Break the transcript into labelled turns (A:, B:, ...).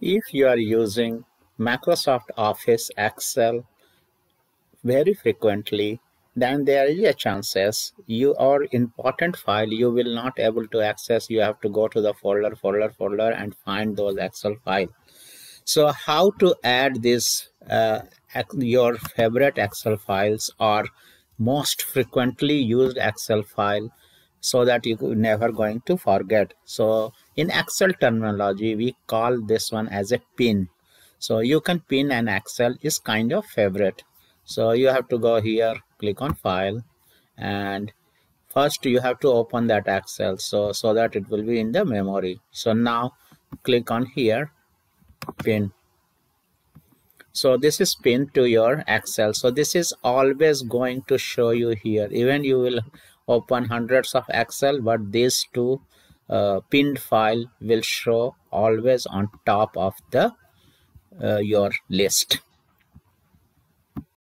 A: If you are using Microsoft Office Excel very frequently, then there is a chances your important file you will not able to access. You have to go to the folder, folder, folder and find those Excel file. So how to add this uh, your favorite Excel files or most frequently used Excel file so that you never going to forget so in excel terminology we call this one as a pin. So you can pin an excel is kind of favorite. So you have to go here click on file and first you have to open that excel so so that it will be in the memory. So now click on here pin. So this is pinned to your excel. So this is always going to show you here. Even you will open hundreds of excel but these two uh, pinned file will show always on top of the uh, your list